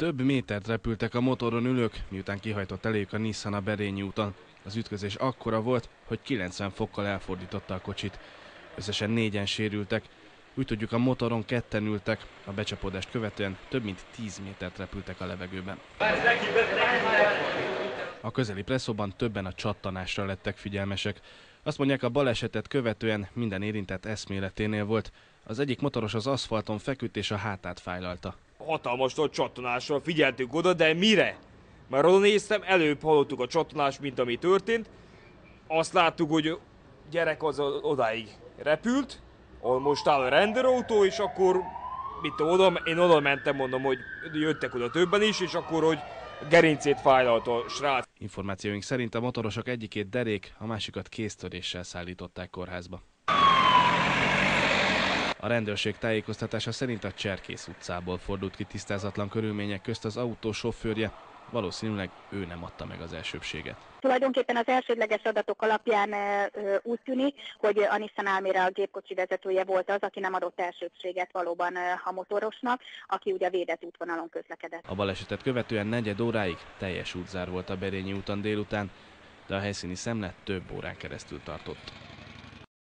Több métert repültek a motoron ülők, miután kihajtott eléjük a Nissan a Berényi úton. Az ütközés akkora volt, hogy 90 fokkal elfordította a kocsit. Összesen négyen sérültek. Úgy tudjuk, a motoron ketten ültek, a becsapódást követően több mint 10 métert repültek a levegőben. A közeli presszóban többen a csattanásra lettek figyelmesek. Azt mondják, a balesetet követően minden érintett eszméleténél volt. Az egyik motoros az aszfalton feküdt és a hátát fájlalta. Hatalmas nagy csattanásra figyeltünk oda, de mire? Már oda néztem, előbb hallottuk a csattanást, mint ami történt. Azt láttuk, hogy gyerek az odáig repült, ahol most áll a rendőrautó, és akkor mit tudom, oda, én oda mentem, mondom, hogy jöttek oda többen is, és akkor, hogy gerincét fájlalt a srác. Információink szerint a motorosok egyikét derék, a másikat kéztöréssel szállították kórházba. A rendőrség tájékoztatása szerint a Cserkész utcából fordult ki tisztázatlan körülmények közt az autó sofőrje, valószínűleg ő nem adta meg az elsőbséget. Tulajdonképpen az elsődleges adatok alapján úgy tűnik, hogy a Nissan Almira a gépkocsi vezetője volt az, aki nem adott elsőbséget valóban a motorosnak, aki ugye védett útvonalon közlekedett. A balesetet követően negyed óráig teljes útzár volt a Berényi úton délután, de a helyszíni szemlet több órán keresztül tartott.